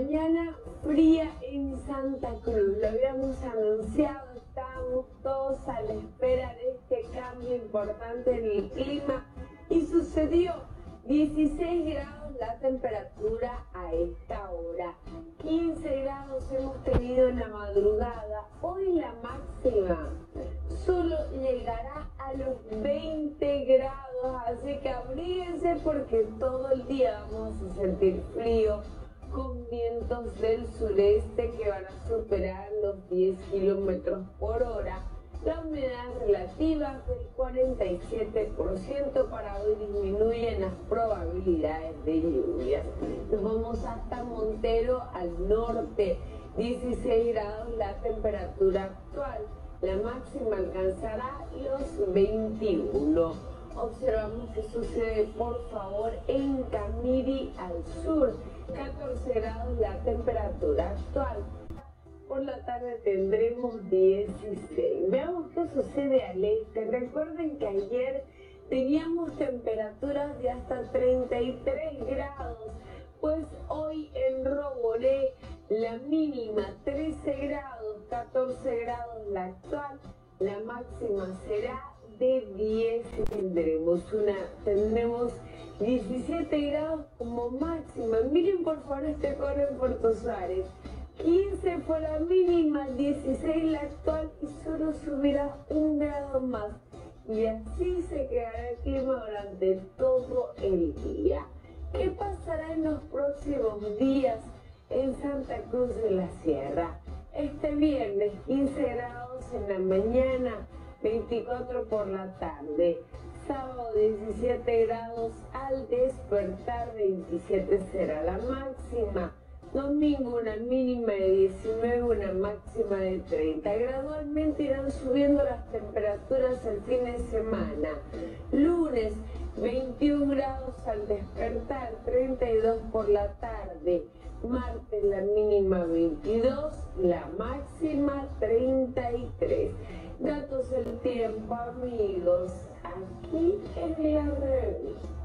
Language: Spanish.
mañana fría en Santa Cruz. Lo habíamos anunciado, estábamos todos a la espera de este cambio importante en el clima y sucedió. 16 grados la temperatura a esta hora. 15 grados hemos tenido en la madrugada. Hoy la máxima solo llegará a los 20 grados. Así que abríguense porque todo el día vamos a sentir frío con vientos del sureste que van a superar los 10 kilómetros por hora. La humedad relativa del 47% para hoy disminuyen las probabilidades de lluvias. Nos vamos hasta Montero al norte, 16 grados la temperatura actual. La máxima alcanzará los 21. Observamos que sucede por favor en Camiri al sur, 14 grados la temperatura actual. Por la tarde tendremos 16. Veamos qué sucede al este. Recuerden que ayer teníamos temperaturas de hasta 33 grados. Pues hoy en Roboré la mínima 13 grados, 14 grados la actual. La máxima será de 10 tendremos una, tendremos 17 grados como máxima. Miren por favor este coro en Puerto Suárez. 15 fue la mínima, 16 la actual y solo subirá un grado más. Y así se quedará el clima durante todo el día. ¿Qué pasará en los próximos días en Santa Cruz de la Sierra? Este viernes 15 grados en la mañana, 24 por la tarde. Sábado 17 grados al despertar, 27 será la máxima. Domingo una mínima de 19, una máxima de 30. Gradualmente irán subiendo las temperaturas el fin de semana. Lunes 21 grados al despertar, 32 por la tarde. Martes la mínima 22, la máxima 33. Datos del tiempo amigos, aquí en la revista.